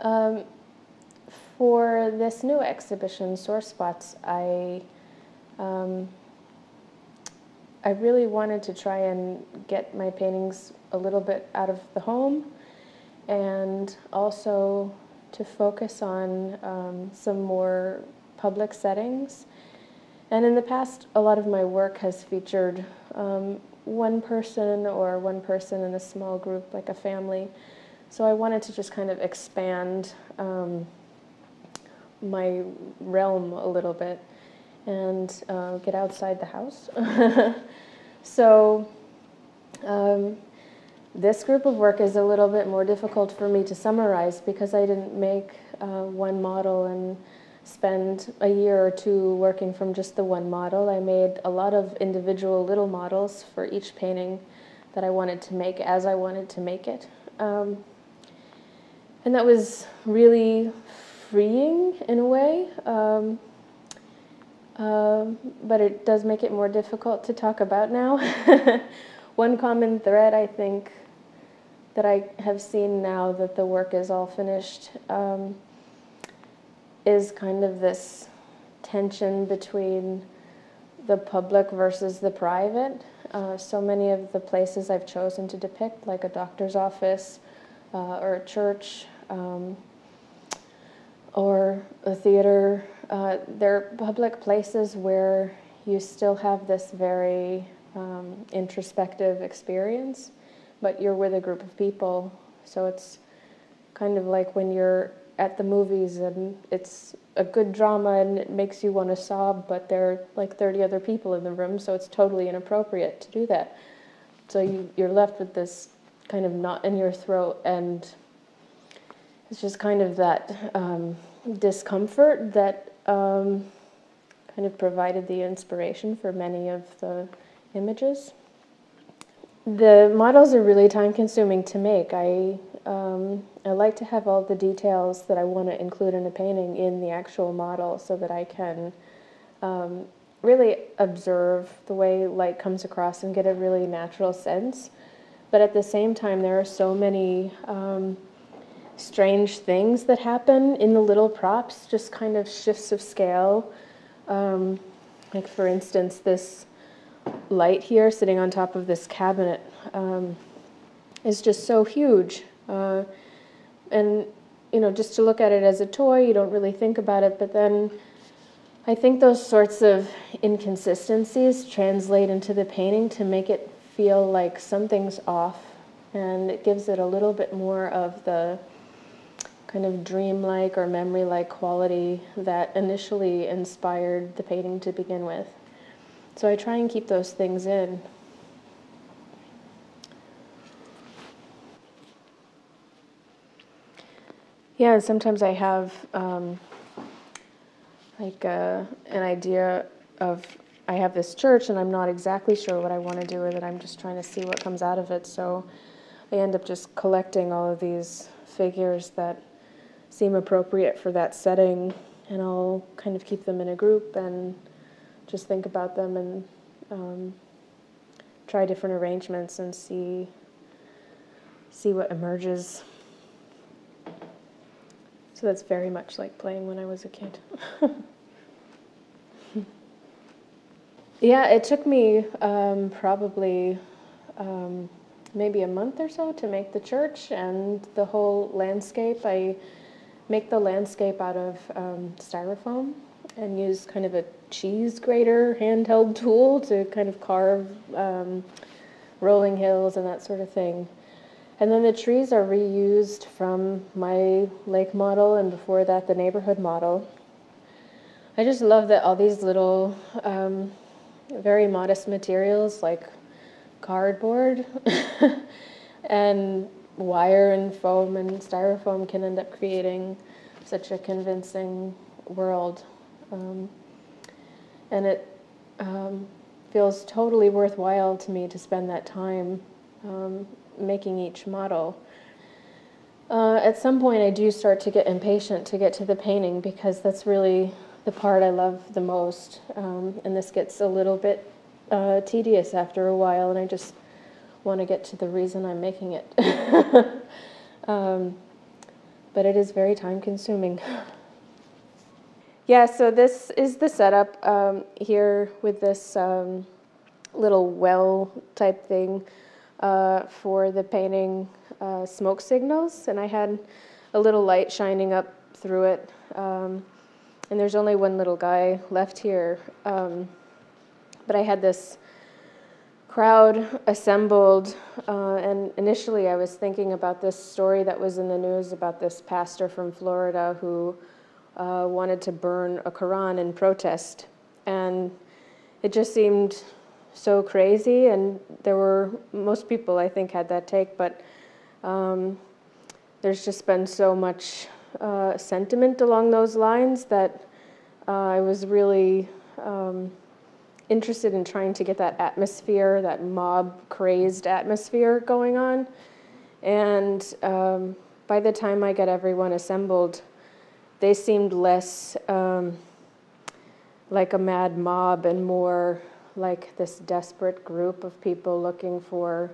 Um, for this new exhibition, Sore Spots, I um, I really wanted to try and get my paintings a little bit out of the home and also to focus on um, some more public settings. And in the past, a lot of my work has featured um, one person or one person in a small group, like a family. So I wanted to just kind of expand um, my realm a little bit and uh, get outside the house. so um, this group of work is a little bit more difficult for me to summarize because I didn't make uh, one model and spend a year or two working from just the one model. I made a lot of individual little models for each painting that I wanted to make as I wanted to make it. Um, and that was really freeing in a way. Um, uh, but it does make it more difficult to talk about now. One common thread, I think, that I have seen now that the work is all finished um, is kind of this tension between the public versus the private. Uh, so many of the places I've chosen to depict, like a doctor's office uh, or a church um, or a theater, uh, they're public places where you still have this very um, introspective experience, but you're with a group of people. So it's kind of like when you're at the movies and it's a good drama and it makes you want to sob, but there are like 30 other people in the room, so it's totally inappropriate to do that. So you, you're left with this kind of knot in your throat, and it's just kind of that um, discomfort that um, kind of provided the inspiration for many of the images. The models are really time consuming to make. I, um, I like to have all the details that I want to include in a painting in the actual model so that I can um, really observe the way light comes across and get a really natural sense. But at the same time, there are so many um, strange things that happen in the little props, just kind of shifts of scale. Um, like, for instance, this light here sitting on top of this cabinet um, is just so huge. Uh, and, you know, just to look at it as a toy, you don't really think about it, but then I think those sorts of inconsistencies translate into the painting to make it feel like something's off and it gives it a little bit more of the kind of dreamlike or memory like quality that initially inspired the painting to begin with. So I try and keep those things in. Yeah, sometimes I have um, like uh, an idea of I have this church and I'm not exactly sure what I want to do with it. I'm just trying to see what comes out of it. So I end up just collecting all of these figures that seem appropriate for that setting, and I'll kind of keep them in a group and just think about them and um, try different arrangements and see see what emerges. So that's very much like playing when I was a kid. yeah, it took me um, probably um, maybe a month or so to make the church and the whole landscape. I make the landscape out of um, styrofoam and use kind of a cheese grater handheld tool to kind of carve um, rolling hills and that sort of thing. And then the trees are reused from my lake model and before that the neighborhood model. I just love that all these little um, very modest materials like cardboard and wire and foam and styrofoam can end up creating such a convincing world. Um, and it um, feels totally worthwhile to me to spend that time um, making each model. Uh, at some point, I do start to get impatient to get to the painting because that's really the part I love the most. Um, and this gets a little bit uh, tedious after a while, and I just want to get to the reason I'm making it. um, but it is very time consuming. yeah, so this is the setup um, here with this um, little well type thing uh, for the painting uh, smoke signals, and I had a little light shining up through it. Um, and there's only one little guy left here. Um, but I had this crowd assembled, uh, and initially I was thinking about this story that was in the news about this pastor from Florida who uh, wanted to burn a Quran in protest. And it just seemed so crazy, and there were, most people I think had that take, but um, there's just been so much uh, sentiment along those lines that uh, I was really um, interested in trying to get that atmosphere, that mob crazed atmosphere going on. And um, by the time I got everyone assembled, they seemed less um, like a mad mob and more like this desperate group of people looking for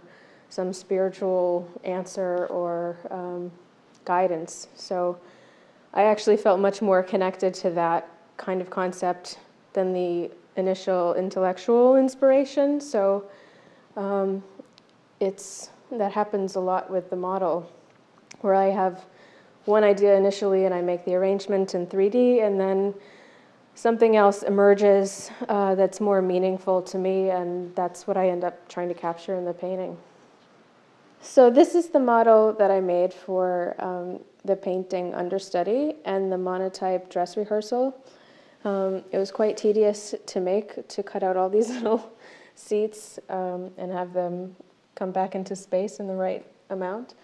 some spiritual answer or um, guidance. So I actually felt much more connected to that kind of concept than the initial intellectual inspiration. So um, it's that happens a lot with the model, where I have one idea initially and I make the arrangement in 3D, and then something else emerges uh, that's more meaningful to me, and that's what I end up trying to capture in the painting. So this is the model that I made for um, the painting understudy and the monotype dress rehearsal. Um, it was quite tedious to make, to cut out all these little seats um, and have them come back into space in the right amount.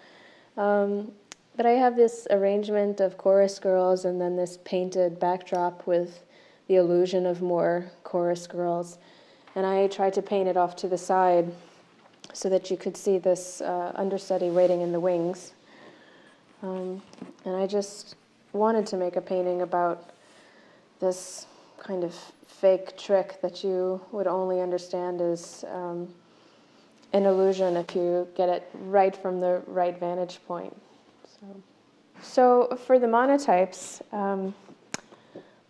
Um, but I have this arrangement of chorus girls and then this painted backdrop with the illusion of more chorus girls. And I tried to paint it off to the side so that you could see this uh, understudy waiting in the wings. Um, and I just wanted to make a painting about this kind of fake trick that you would only understand as um, an illusion if you get it right from the right vantage point. So, so for the monotypes, um,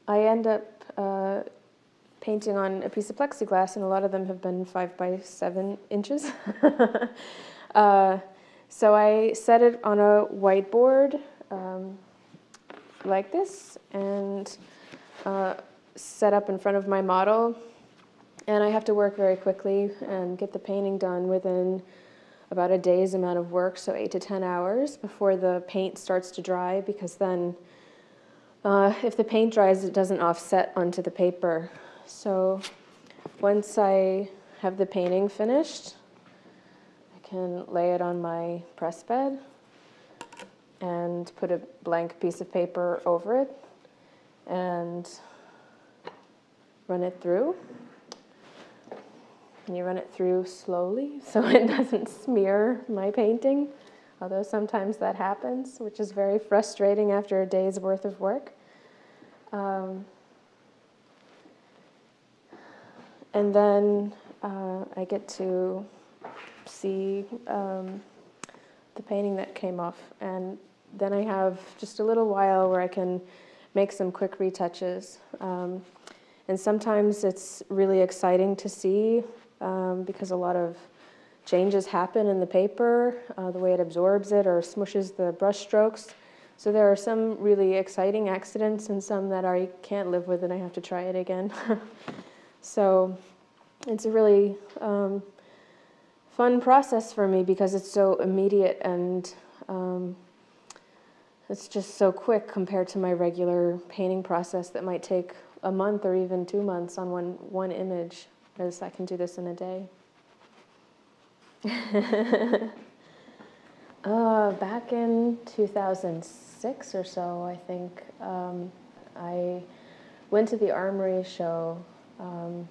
I end up uh, painting on a piece of plexiglass, and a lot of them have been five by seven inches. uh, so I set it on a whiteboard um, like this, and uh, set up in front of my model. And I have to work very quickly and get the painting done within about a day's amount of work, so eight to 10 hours before the paint starts to dry, because then uh, if the paint dries, it doesn't offset onto the paper. So once I have the painting finished, I can lay it on my press bed and put a blank piece of paper over it and run it through. And you run it through slowly so it doesn't smear my painting, although sometimes that happens, which is very frustrating after a day's worth of work. Um, and then uh, I get to see um, the painting that came off, and then I have just a little while where I can make some quick retouches. Um, and sometimes it's really exciting to see um, because a lot of changes happen in the paper, uh, the way it absorbs it or smushes the brush strokes. So there are some really exciting accidents and some that I can't live with and I have to try it again. so it's a really um, fun process for me because it's so immediate and um, it's just so quick compared to my regular painting process that might take a month or even two months on one, one image, as I can do this in a day. uh, back in 2006 or so, I think, um, I went to the Armory show um,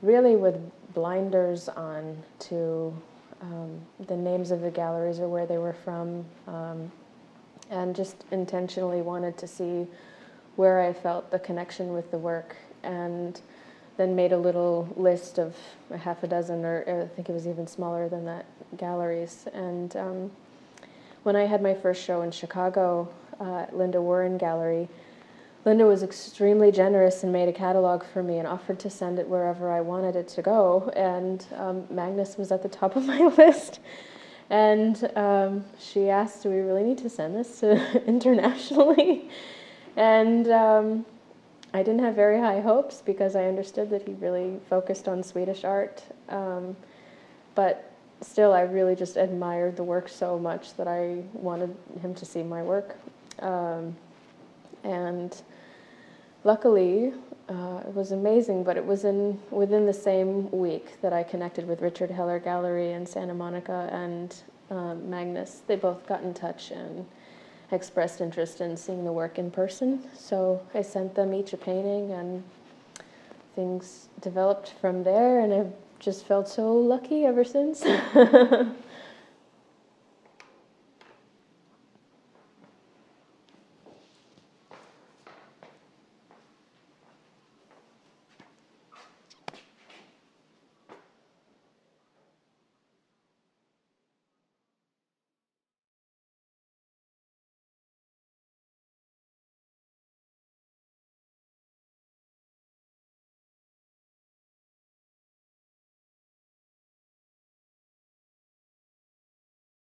really with blinders on to um, the names of the galleries or where they were from. And just intentionally wanted to see where I felt the connection with the work and then made a little list of a half a dozen or I think it was even smaller than that galleries and um, when I had my first show in Chicago uh, at Linda Warren Gallery, Linda was extremely generous and made a catalog for me and offered to send it wherever I wanted it to go. And um, Magnus was at the top of my list. And um, she asked, Do we really need to send this to internationally? And um, I didn't have very high hopes because I understood that he really focused on Swedish art. Um, but still, I really just admired the work so much that I wanted him to see my work. Um, and luckily, uh, it was amazing, but it was in within the same week that I connected with Richard Heller Gallery in Santa Monica and um, Magnus. They both got in touch and expressed interest in seeing the work in person. So I sent them each a painting, and things developed from there. And I've just felt so lucky ever since.